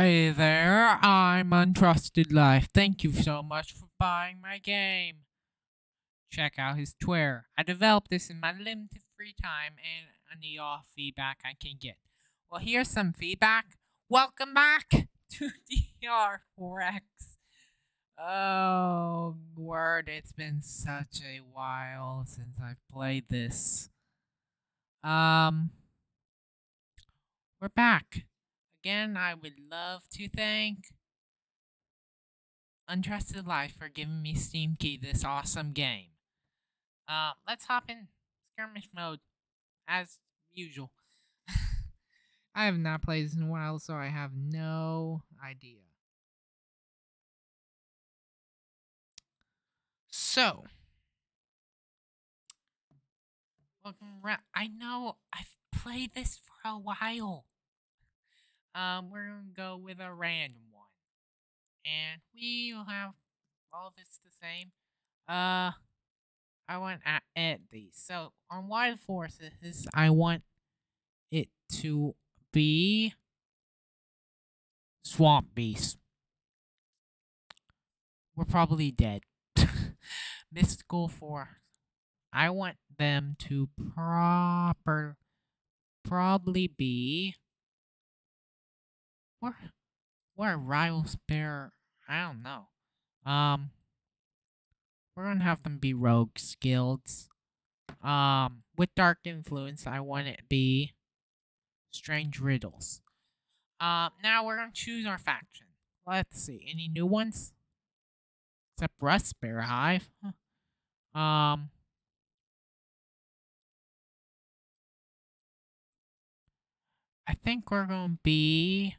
Hey there, I'm Untrusted Life. Thank you so much for buying my game. Check out his Twitter. I developed this in my limited free time and any off feedback I can get. Well, here's some feedback. Welcome back to DR4X. Oh, word, it's been such a while since I've played this. Um, we're back. Again, I would love to thank Untrusted Life for giving me Steam Key this awesome game. Uh, let's hop in skirmish mode as usual. I have not played this in a while, so I have no idea. So. I know I've played this for a while. Um, we're gonna go with a random one, and we will have all this the same. Uh, I want to add these. So on wild forces, I want it to be swamp beast. We're probably dead. Mystical force. I want them to proper probably be where where rivals bear I don't know. Um we're gonna have them be rogue skills. Um with dark influence I want it to be strange riddles. Um now we're gonna choose our faction. Let's see, any new ones? Except Rust Bear Hive. Huh. Um I think we're to be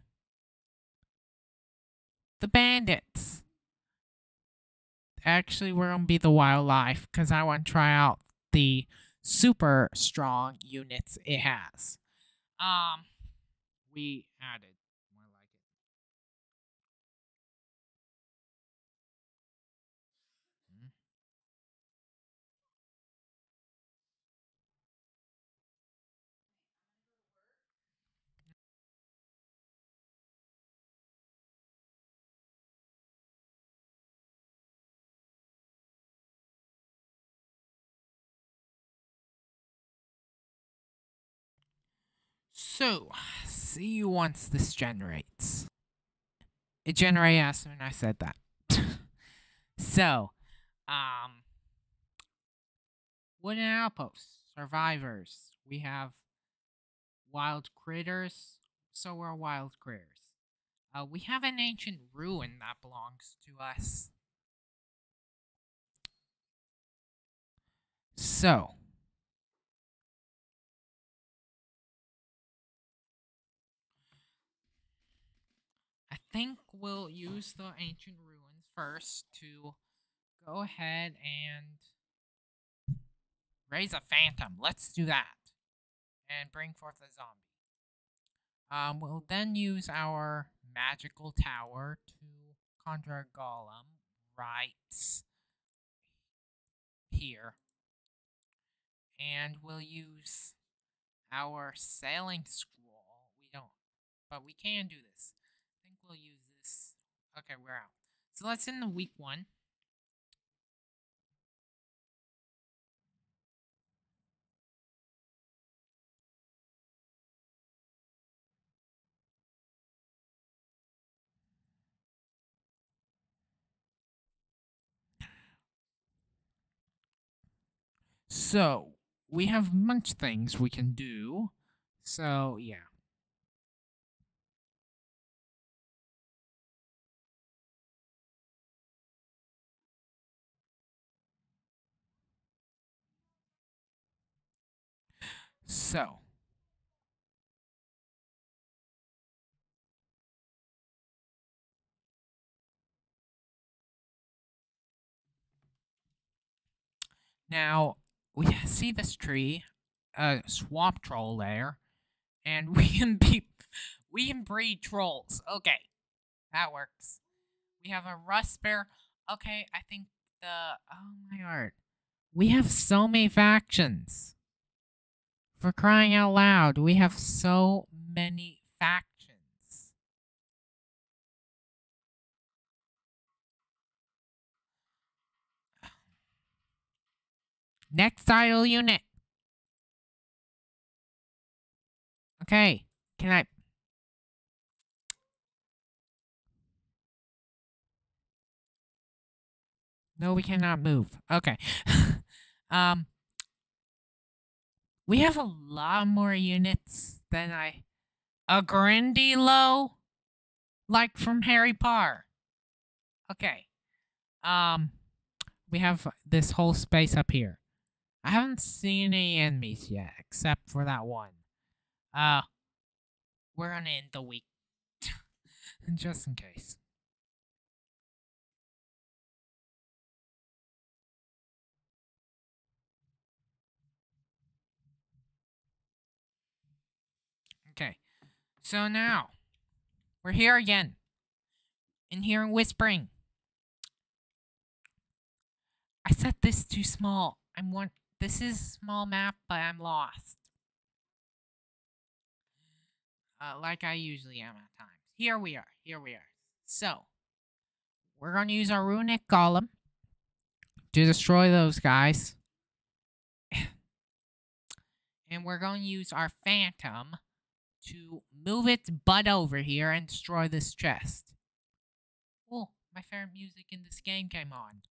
the bandits. Actually, we're going to be the wildlife because I want to try out the super strong units it has. Um, we added So, see you once this generates. It generated as soon I said that. so, um, wooden outposts, survivors. We have wild critters. So we're wild critters. Uh, we have an ancient ruin that belongs to us. So, I think we'll use the ancient ruins first to go ahead and raise a phantom. Let's do that. And bring forth a zombie. Um, we'll then use our magical tower to conjure a golem right here. And we'll use our sailing scroll. We don't, but we can do this. We'll use this. Okay, we're out. So let's end the week one. So, we have much things we can do. So, yeah. So, now we see this tree, a swamp troll there, and we can be we can breed trolls. Okay, that works. We have a rust bear. Okay, I think the oh my god, we have so many factions. For crying out loud, we have so many factions. Next idle unit. Okay, can I... No, we cannot move. Okay. um... We have a lot more units than I... A Grindylow? Like from Harry Potter. Okay. Um... We have this whole space up here. I haven't seen any enemies yet, except for that one. Uh, we're gonna end the week. Just in case. Okay, so now we're here again. In here whispering. I set this too small. I'm one. This is small map, but I'm lost. Uh, like I usually am at times. Here we are. Here we are. So, we're going to use our runic golem to destroy those guys. and we're going to use our phantom to move its butt over here and destroy this chest. Oh, my favorite music in this game came on.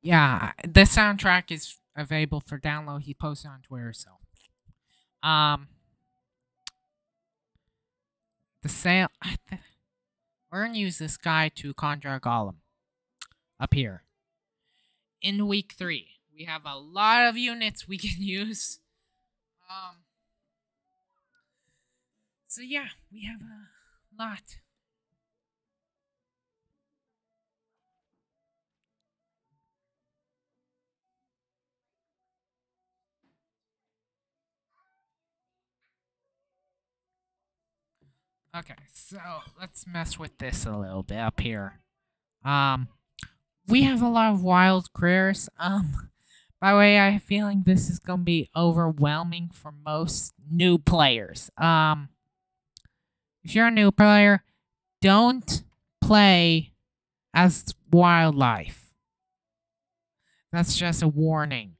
Yeah, the soundtrack is available for download. He posted on Twitter, so um, the. We're gonna use this guy to conjure a golem up here in week three. We have a lot of units we can use. Um. So yeah, we have a lot. Okay, so let's mess with this a little bit up here. Um, we have a lot of wild critters. Um, by the way, I have a feeling this is gonna be overwhelming for most new players. Um, if you're a new player, don't play as wildlife. That's just a warning.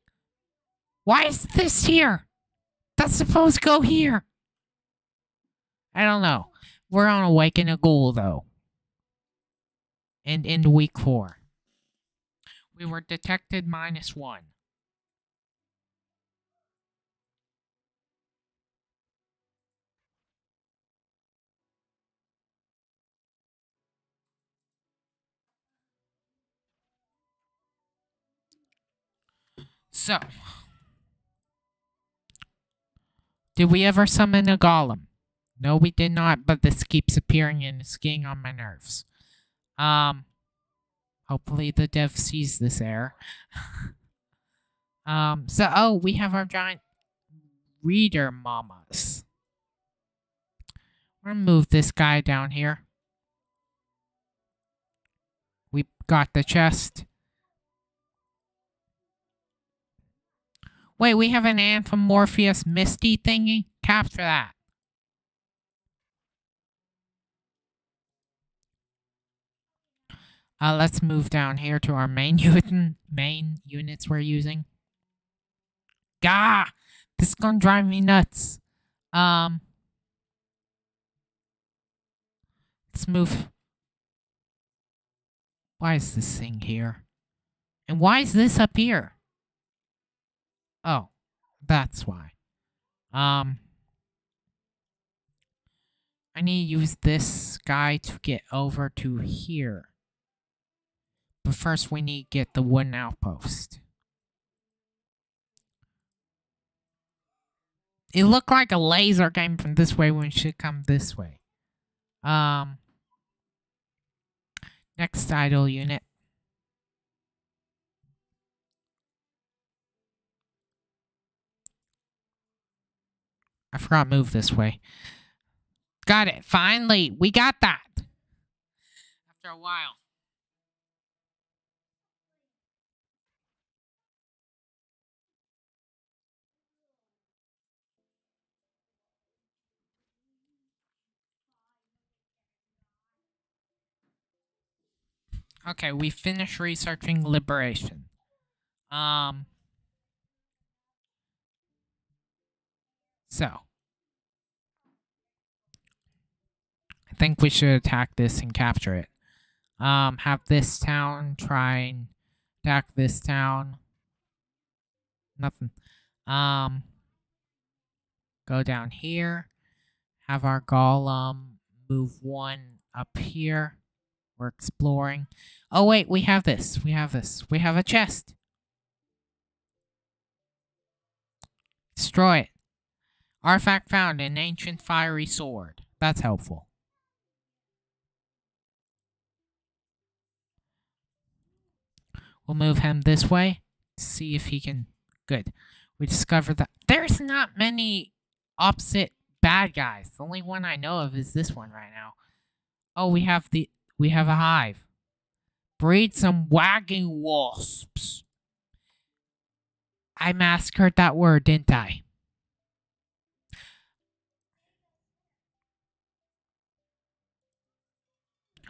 Why is this here? That's supposed to go here. I don't know. We're on Awaken a Ghoul, though. And in week four. We were detected minus one. So, did we ever summon a golem? No, we did not, but this keeps appearing and it's getting on my nerves. Um, hopefully the dev sees this error. um, so, oh, we have our giant reader mamas. We're gonna move this guy down here. We got the chest. Wait, we have an Anthropomorpheus Misty thingy? Capture that. Uh, let's move down here to our main unit, main units we're using. Gah! This is gonna drive me nuts. Um, let's move. Why is this thing here? And why is this up here? Oh, that's why. Um, I need to use this guy to get over to here. But first we need to get the wooden outpost. It looked like a laser came from this way when it should come this way. Um, next idle unit. I forgot to move this way. Got it. Finally, we got that. After a while. Okay, we finished researching liberation. Um. So. I think we should attack this and capture it. Um, have this town try and attack this town. Nothing. Um, go down here. Have our golem move one up here. We're exploring. Oh, wait, we have this. We have this. We have a chest. Destroy it. Artifact found an ancient fiery sword. That's helpful. We'll move him this way. See if he can. Good. We discovered that there's not many opposite bad guys. The only one I know of is this one right now. Oh, we have the we have a hive. Breed some wagging wasps. I massacred that word, didn't I?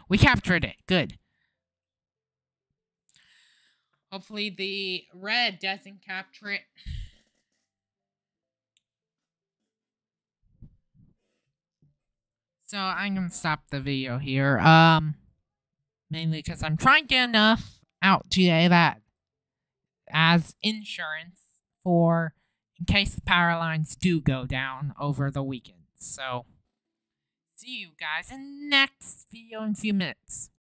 We captured it. Good. Hopefully the red doesn't capture it. So I'm gonna stop the video here. Um, mainly because I'm trying to get enough out today that as insurance for in case the power lines do go down over the weekend. So see you guys in next video in a few minutes.